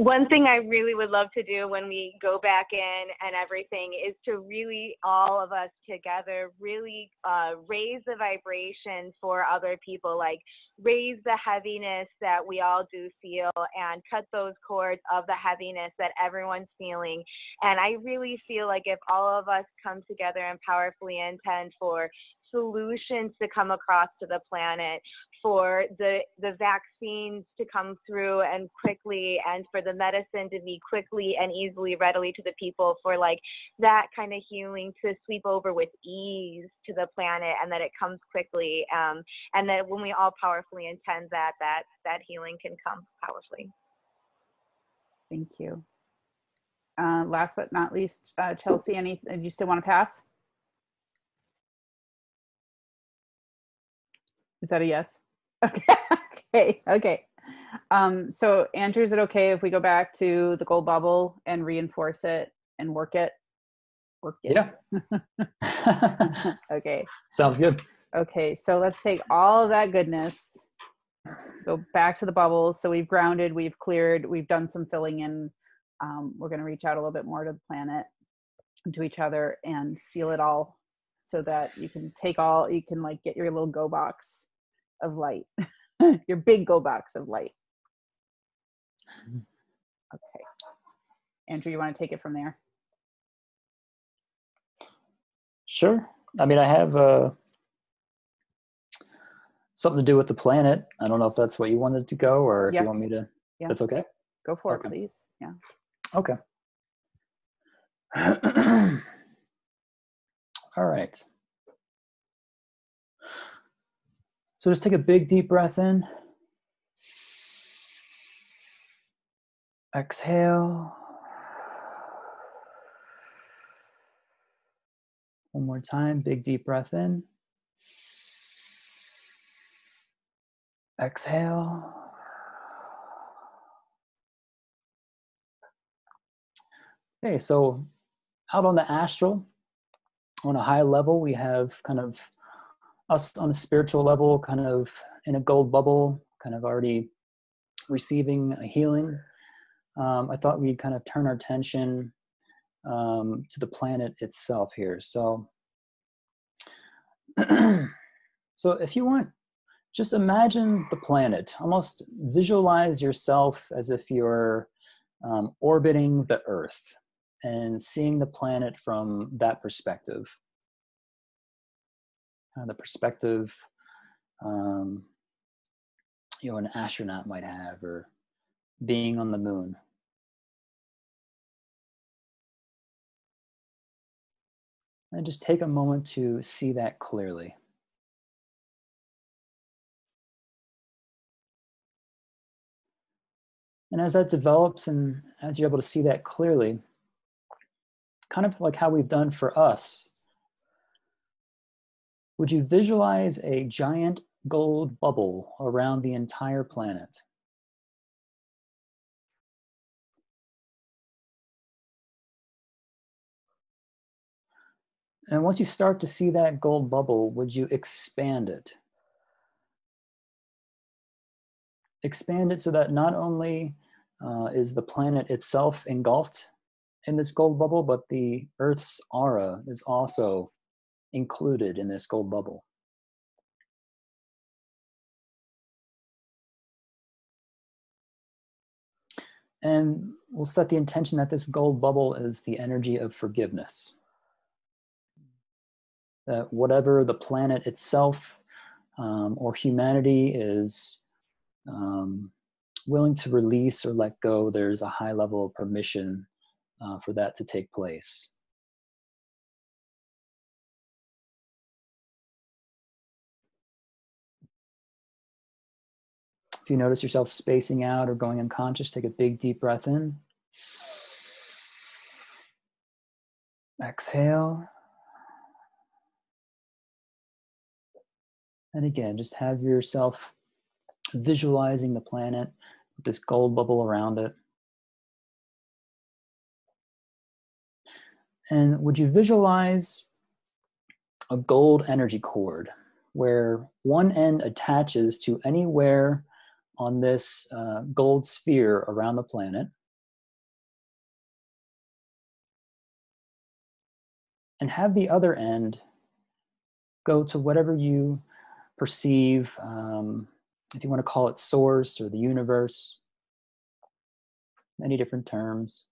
Q: one thing I really would love to do when we go back in and everything is to really, all of us together, really uh, raise the vibration for other people, like raise the heaviness that we all do feel and cut those cords of the heaviness that everyone's feeling. And I really feel like if all of us come together and powerfully intend for solutions to come across to the planet for the the vaccines to come through and quickly and for the medicine to be quickly and easily readily to the people for like that kind of healing to sweep over with ease to the planet and that it comes quickly um, and that when we all powerfully intend that that that healing can come powerfully
A: Thank you. Uh, last but not least, uh, Chelsea, any, do you still want to pass? Is that a yes? Okay, (laughs) okay, okay. Um, so Andrew, is it okay if we go back to the gold bubble and reinforce it and work it? Work it.
C: Yeah. (laughs)
A: okay.
C: Sounds good.
A: Okay, so let's take all of that goodness, go back to the bubbles. So we've grounded, we've cleared, we've done some filling in. Um, we're going to reach out a little bit more to the planet, to each other, and seal it all so that you can take all, you can like get your little go box of light, (laughs) your big go box of light. Okay. Andrew, you want to take it from there?
C: Sure. I mean, I have uh, something to do with the planet. I don't know if that's what you wanted to go or if
A: Yeah.
C: you want me to.
A: Yeah.
C: That's okay.
A: Go for
C: Okay.
A: it, please. Yeah.
C: Okay. (clears throat) All right. So just take a big deep breath in. Exhale. One more time, big deep breath in. Exhale. Okay, so out on the astral, on a high level, we have kind of us on a spiritual level, kind of in a gold bubble, kind of already receiving a healing. Um, I thought we'd kind of turn our attention um, to the planet itself here. So, (clears throat) so if you want, just imagine the planet. Almost visualize yourself as if you're um, orbiting the Earth and seeing the planet from that perspective. Of the perspective, um, you know, an astronaut might have, or being on the moon. And just take a moment to see that clearly. And as that develops and as you're able to see that clearly, kind of like how we've done for us, would you visualize a giant gold bubble around the entire planet? And once you start to see that gold bubble, would you expand it? Expand it so that not only uh, is the planet itself engulfed in this gold bubble, but the Earth's aura is also included in this gold bubble. And we'll set the intention that this gold bubble is the energy of forgiveness. That whatever the planet itself um, or humanity is um, willing to release or let go, there's a high level of permission uh, for that to take place. If you notice yourself spacing out or going unconscious, take a big deep breath in. Exhale. And again, just have yourself visualizing the planet with this gold bubble around it. And would you visualize a gold energy cord where one end attaches to anywhere on this uh, gold sphere around the planet. And have the other end go to whatever you perceive, um, if you want to call it source or the universe, many different terms.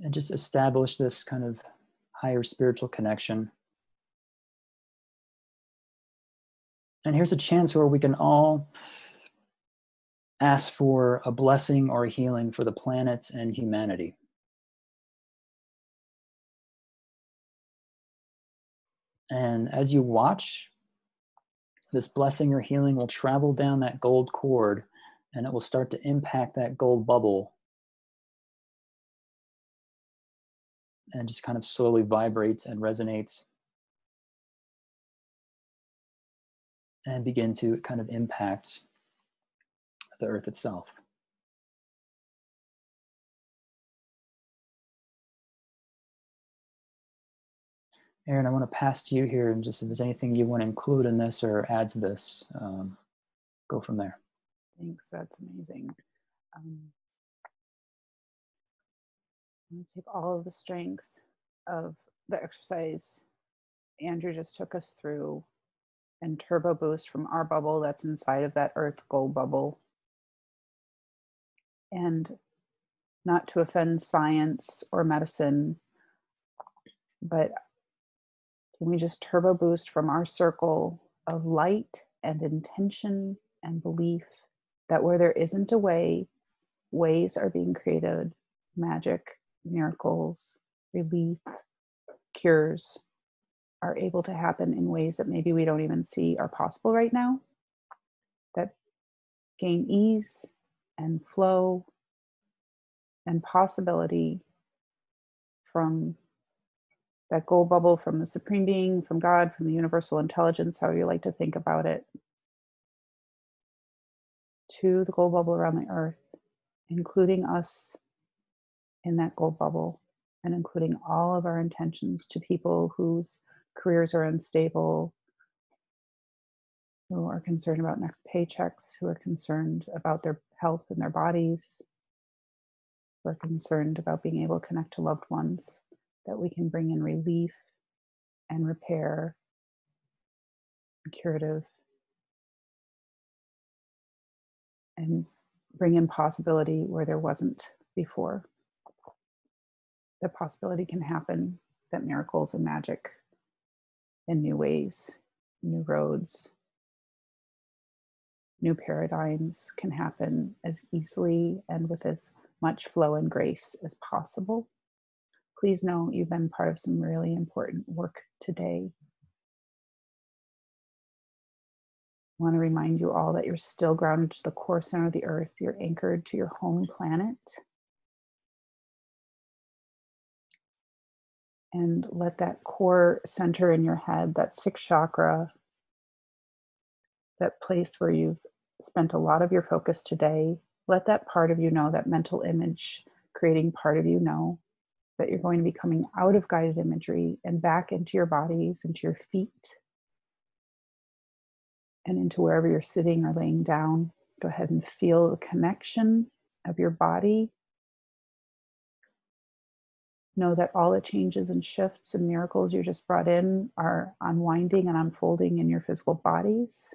C: And just establish this kind of higher spiritual connection. And here's a chance where we can all ask for a blessing or a healing for the planet and humanity. And as you watch, this blessing or healing will travel down that gold cord and it will start to impact that gold bubble and just kind of slowly vibrate and resonate and begin to kind of impact the earth itself. Erin, I want to pass to you here and just if there's anything you want to include in this or add to this, um, go from there.
A: Thanks, that's amazing. Um, I'm going to take all of the strength of the exercise Andrew just took us through and turbo boost from our bubble that's inside of that earth gold bubble. And not to offend science or medicine, but can we just turbo boost from our circle of light and intention and belief that where there isn't a way, ways are being created, magic, miracles, relief, cures are able to happen in ways that maybe we don't even see are possible right now, that gain ease and flow and possibility from that gold bubble from the supreme being, from God, from the universal intelligence, however you like to think about it, to the gold bubble around the earth, including us in that gold bubble, and including all of our intentions to people whose careers are unstable, who are concerned about next paychecks, who are concerned about their health and their bodies, who are concerned about being able to connect to loved ones that we can bring in relief and repair and curative and bring in possibility where there wasn't before. The possibility can happen that miracles and magic in new ways, new roads, new paradigms can happen as easily and with as much flow and grace as possible please know you've been part of some really important work today. I want to remind you all that you're still grounded to the core center of the earth. You're anchored to your home planet. And let that core center in your head, that sixth chakra, that place where you've spent a lot of your focus today, let that part of you know, that mental image creating part of you know that you're going to be coming out of guided imagery and back into your bodies, into your feet, and into wherever you're sitting or laying down. Go ahead and feel the connection of your body. Know that all the changes and shifts and miracles you just brought in are unwinding and unfolding in your physical bodies.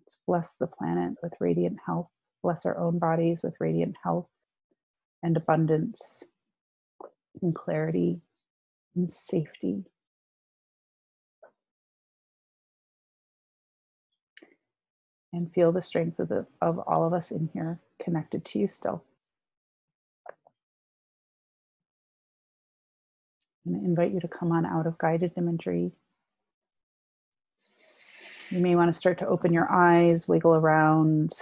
A: Let's bless the planet with radiant health, bless our own bodies with radiant health and abundance and clarity and safety. And feel the strength of, the, of all of us in here connected to you still. I'm going to invite you to come on out of guided imagery. You may want to start to open your eyes, wiggle around,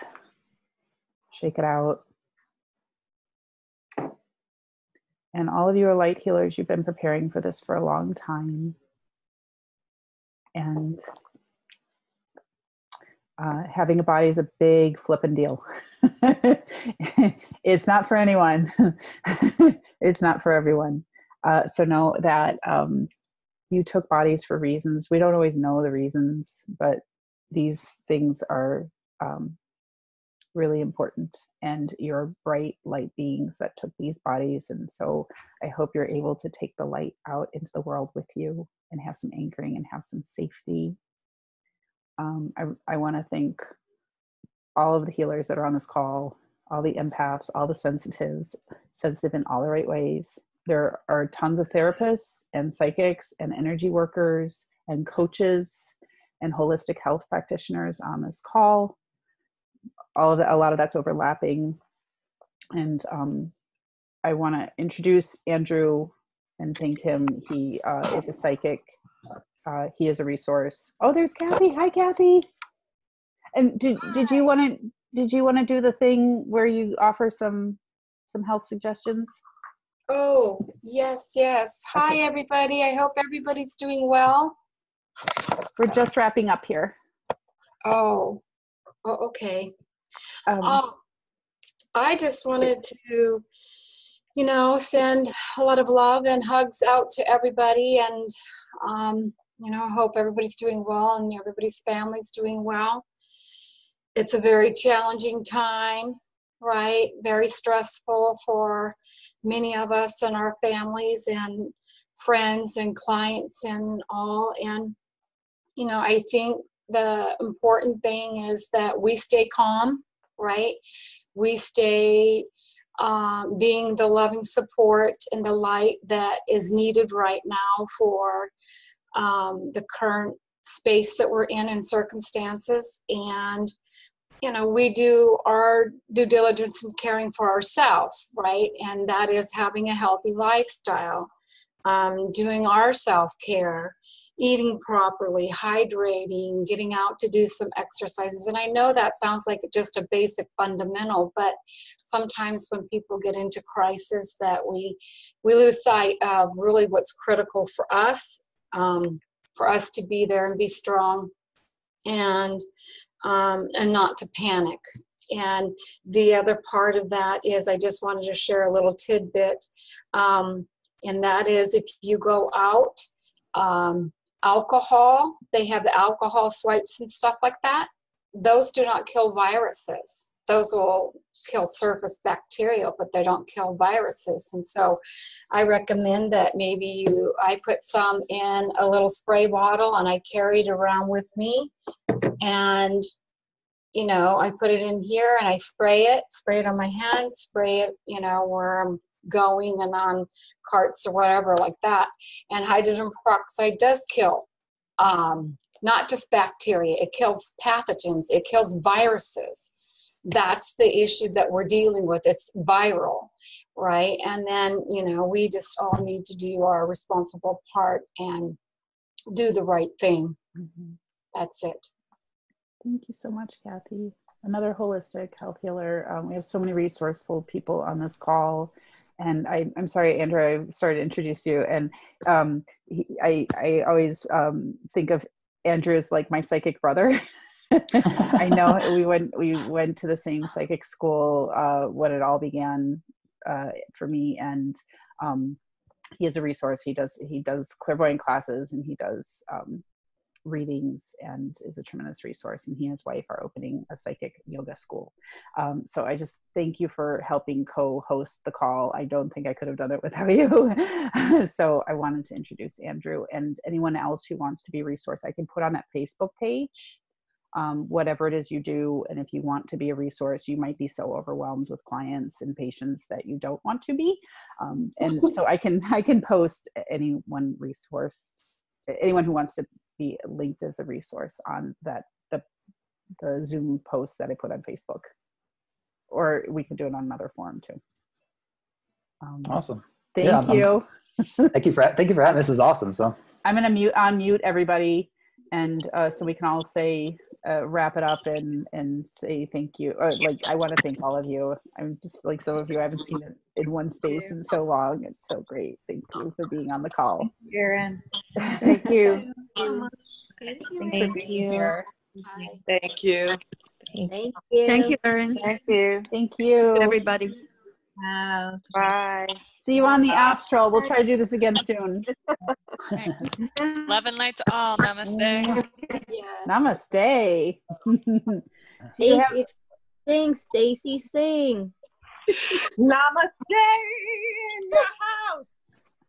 A: shake it out. And all of you are light healers. You've been preparing for this for a long time. And uh, having a body is a big flipping deal. (laughs) it's not for anyone. (laughs) it's not for everyone. Uh, so know that um, you took bodies for reasons. We don't always know the reasons, but these things are um, really important and you're bright light beings that took these bodies and so i hope you're able to take the light out into the world with you and have some anchoring and have some safety um, i, I want to thank all of the healers that are on this call all the empaths all the sensitives sensitive in all the right ways there are tons of therapists and psychics and energy workers and coaches and holistic health practitioners on this call all of that, a lot of that's overlapping. And um, I want to introduce Andrew and thank him. He uh, is a psychic. Uh, he is a resource. Oh, there's Kathy. Hi, Kathy. And did did you want to did you want to do the thing where you offer some some health suggestions?
R: Oh, yes, yes. Hi,
A: Okay.
R: everybody. I hope everybody's doing well.
A: We're just wrapping up here.
R: Oh, oh okay.
A: Um,
R: Um, I just wanted to, you know, send a lot of love and hugs out to everybody, and um, you know, hope everybody's doing well and everybody's family's doing well. It's a very challenging time, right? Very stressful for many of us and our families and friends and clients and all. And you know, I think the important thing is that we stay calm, right? We stay um, being the loving support and the light that is needed right now for um, the current space that we're in and circumstances. And, you know, we do our due diligence in caring for ourselves, right? And that is having a healthy lifestyle, um, doing our self care, eating properly, hydrating, getting out to do some exercises. And I know that sounds like just a basic fundamental, but sometimes when people get into crisis that we we lose sight of really what's critical for us, um, for us to be there and be strong and um, and not to panic. And the other part of that is I just wanted to share a little tidbit. Um, and that is if you go out um, alcohol they have the alcohol swipes and stuff like that those do not kill viruses those will kill surface bacteria but they don't kill viruses and so i recommend that maybe you i put some in a little spray bottle and i carry it around with me and you know i put it in here and i spray it spray it on my hands spray it you know where i'm going and on carts or whatever like that. And hydrogen peroxide does kill um, not just bacteria, it kills pathogens, it kills viruses. That's the issue that we're dealing with. It's viral, right? And then, you know, we just all need to do our responsible part and do the right thing. That's it.
A: Thank you so much, Kathy. Another holistic health healer. Um, we have so many resourceful people on this call. And I, I'm sorry, Andrew, I started to introduce you. And um, he, I, I always um, think of Andrew as like my psychic brother. (laughs) I know (laughs) we went we went to the same psychic school uh, when it all began uh, for me, and um, he is a resource. He does he does clairvoyant classes and he does um, readings and is a tremendous resource. And he and his wife are opening a psychic yoga school. Um, so I just thank you for helping co-host the call. I don't think I could have done it without you. (laughs) so I wanted to introduce Andrew and anyone else who wants to be a resource. I can put on that Facebook page. Um, whatever it is you do, and if you want to be a resource, you might be so overwhelmed with clients and patients that you don't want to be. Um, and so I can I can post any one resource, anyone who wants to be linked as a resource on that the the Zoom post that I put on Facebook, or we can do it on another forum too. Um,
C: Awesome.
A: Thank
C: Yeah,
A: you. (laughs)
C: Thank you for thank you for having. This is awesome. So
A: I'm gonna mute unmute everybody, and uh, so we can all say uh, wrap it up and and say thank you. Or like I want to thank all of you. I'm just like some of you I haven't seen it in one space in so long. It's so great. Thank you for being on the call.
G: Erin.
H: Thank you.
A: Thanks for
G: Thank
A: being
G: you.
A: here.
H: Thank you.
I: Thank you.
N: Thank you, Erin.
H: Thank you.
A: Thank you.
N: Everybody.
E: Wow.
H: Bye.
A: See you on the astral. We'll try to do this again soon.
P: Love and light to all. Namaste.
A: Namaste. (laughs) Do you
I: Stay
A: have-
I: Sing, Stacy, sing.
J: Namaste in the house.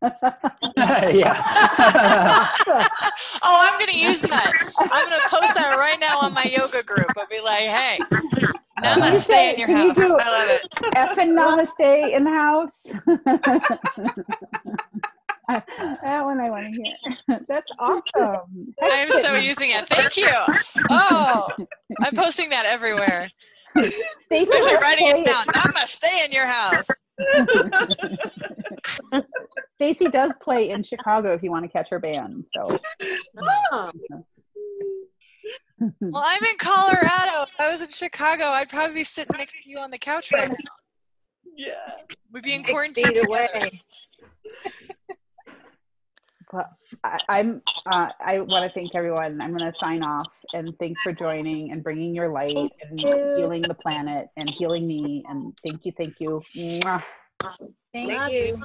J: (laughs)
C: yeah. (laughs)
P: oh, I'm gonna use that. I'm gonna post that right now on my yoga group. I'll be like, hey,
A: Can you
P: namaste
A: say-
P: in your
A: can you
P: house. I love it.
A: F and namaste in the house. (laughs) that one I want to hear. That's awesome.
P: I am so using it. Thank you. Oh, I'm posting that everywhere.
A: Stacey does
P: writing it down. Namaste in your house.
A: Stacy does play in Chicago if you want to catch her band. So oh.
P: Well, I'm in Colorado. If I was in Chicago, I'd probably be sitting next to you on the couch right now.
H: Yeah.
P: We'd be in
J: Six
P: quarantine
J: feet
P: together.
J: away.
A: Well, I, I'm. Uh, I want to thank everyone. I'm going to sign off and thanks for joining and bringing your light and
I: you.
A: healing the planet and healing me. And thank you, thank you. Mwah.
J: Thank you.